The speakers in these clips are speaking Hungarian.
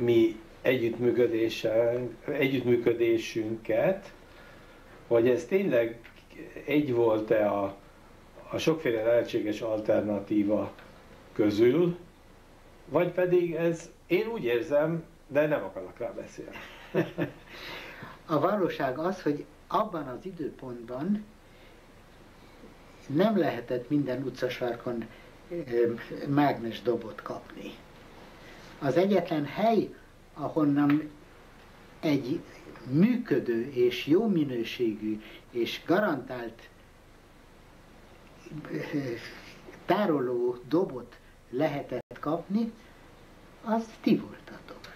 mi együttműködésünket, hogy ez tényleg egy volt-e a, a sokféle lehetséges alternatíva közül, vagy pedig ez, én úgy érzem, de nem akarok rá beszélni. a valóság az, hogy abban az időpontban nem lehetett minden utcasarkon mágnes dobot kapni. Az egyetlen hely, ahonnan egy működő és jó minőségű és garantált tároló dobot lehetett kapni, az ti voltatok.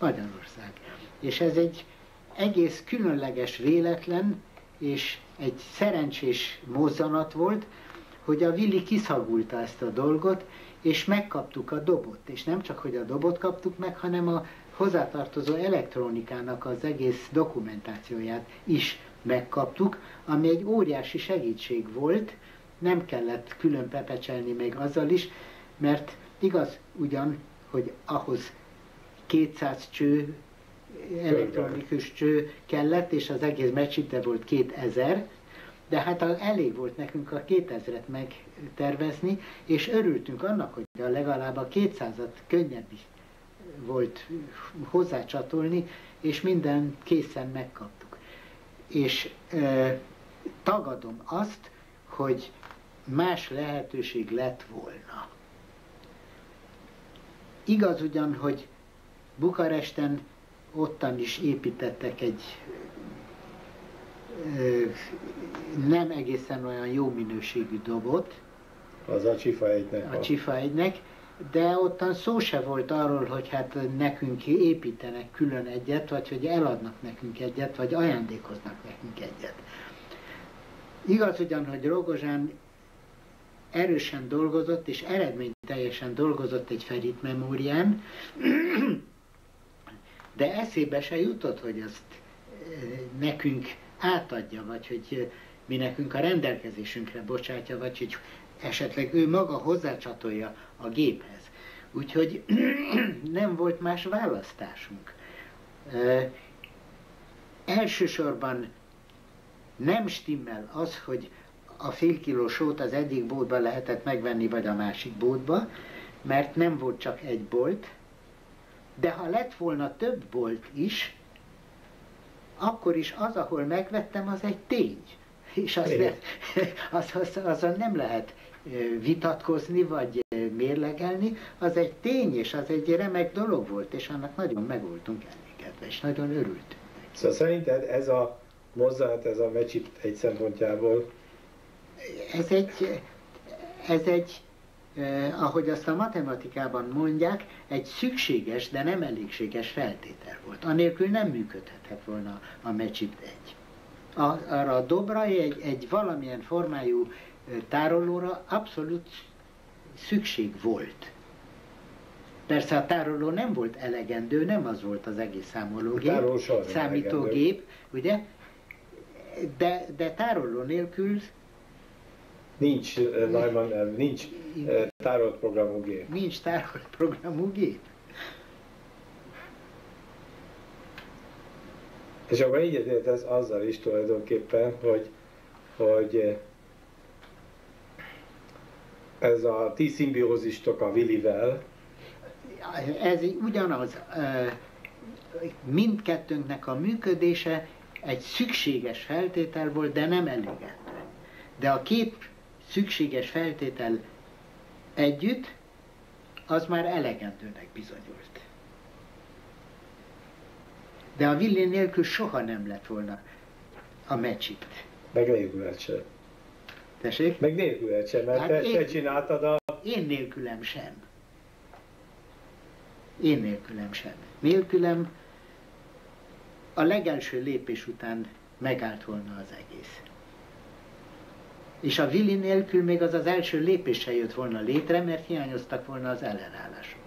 Magyarország. És ez egy egész különleges véletlen, és egy szerencsés mozzanat volt, hogy a Vili kiszagulta ezt a dolgot, és megkaptuk a dobot. És nem csak, hogy a dobot kaptuk meg, hanem a hozzátartozó elektronikának az egész dokumentációját is megkaptuk, ami egy óriási segítség volt, nem kellett külön pepecselni még azzal is, mert igaz ugyan, hogy ahhoz 200 cső, elektronikus cső kellett, és az egész meccsite volt 2000, de hát elég volt nekünk a 2000-et megtervezni, és örültünk annak, hogy a legalább a 200-at könnyebb volt hozzácsatolni, és minden készen megkaptuk. És e, tagadom azt, hogy más lehetőség lett volna. Igaz ugyan, hogy Bukaresten ottan is építettek egy nem egészen olyan jó minőségű dobot. Az a Csifa egynek. A Csifa egynek, de ottan szó se volt arról, hogy hát nekünk építenek külön egyet, vagy hogy eladnak nekünk egyet, vagy ajándékoznak nekünk egyet. Igaz ugyan, hogy Rogozsán erősen dolgozott, és eredményteljesen dolgozott egy Ferit memórián, de eszébe se jutott, hogy azt nekünk átadja, vagy hogy mi nekünk a rendelkezésünkre bocsátja, vagy hogy esetleg ő maga hozzácsatolja a géphez. Úgyhogy nem volt más választásunk. E, elsősorban nem stimmel az, hogy a fél kiló sót az egyik boltban lehetett megvenni, vagy a másik boltba, mert nem volt csak egy bolt, de ha lett volna több bolt is, akkor is az, ahol megvettem, az egy tény. És az, ne, az, az, azon nem lehet vitatkozni, vagy mérlegelni, az egy tény, és az egy remek dolog volt, és annak nagyon meg voltunk elégedve, és nagyon örültünk. Szóval szerinted ez a mozzanat, ez a mecsit egy szempontjából? Ez egy, ez egy eh, ahogy azt a matematikában mondják, egy szükséges, de nem elégséges feltétel volt. Anélkül nem működhetett volna a mecsit egy. A, arra a dobra egy, egy valamilyen formájú tárolóra abszolút szükség volt. Persze a tároló nem volt elegendő, nem az volt az egész számológép, számítógép, ugye? De, de tároló nélkül Nincs, Neumann, nincs tárolt programú gép. Nincs tárolt programú gép. És akkor így ez azzal is tulajdonképpen, hogy, hogy ez a ti szimbiózistok a Willivel. Ez ugyanaz. Mindkettőnknek a működése egy szükséges feltétel volt, de nem elegendő. De a két szükséges feltétel együtt, az már elegendőnek bizonyult. De a Willi nélkül soha nem lett volna a mecsit. Meg nélküled sem. Tessék? Meg nélküled sem, mert hát te, én, te csináltad a... Én nélkülem sem. Én nélkülem sem. Nélkülem a legelső lépés után megállt volna az egész. És a Willi nélkül még az az első lépés se jött volna létre, mert hiányoztak volna az ellenállások.